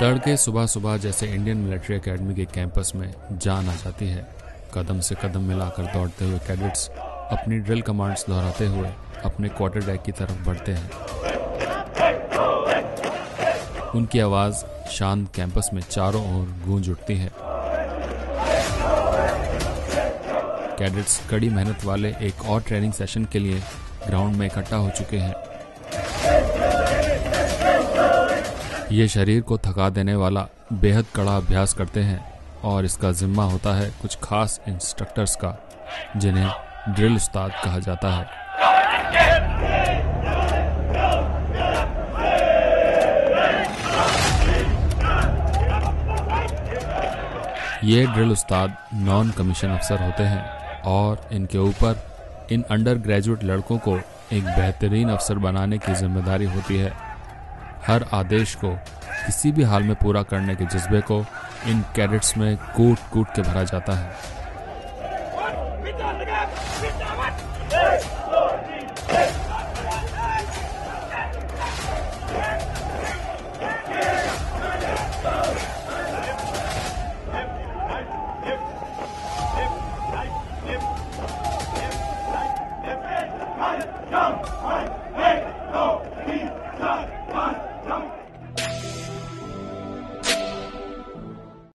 तड़के सुबह सुबह जैसे इंडियन मिलिट्री एकेडमी के कैंपस में जान आ जाती है। कदम से कदम मिलाकर दौड़ते हुए कैडेट्स अपनी ड्रिल कमांड्स दोहराते हुए अपने क्वार्टर डेक की तरफ़ बढ़ते हैं। उनकी आवाज़ शांत कैंपस में चारों ओर गूंज उठती है। कैडेट्स कड़ी मेहनत वाले एक और ट्रेनिंग सेशन के लिए ग्राउंड में इकट्ठा हो चुके हैं। ये शरीर को थका देने वाला बेहद कड़ा अभ्यास करते हैं और इसका जिम्मा होता है कुछ खास इंस्ट्रक्टर्स का, जिन्हें ड्रिल उस्ताद कहा जाता है। ये ड्रिल उस्ताद नॉन कमीशन अफसर होते हैं और इनके ऊपर इन अंडर ग्रेजुएट लड़कों को एक बेहतरीन अफसर बनाने की ज़िम्मेदारी होती है। हर आदेश को किसी भी हाल में पूरा करने के जज्बे को इन कैडेट्स में कूट कूट के भरा जाता है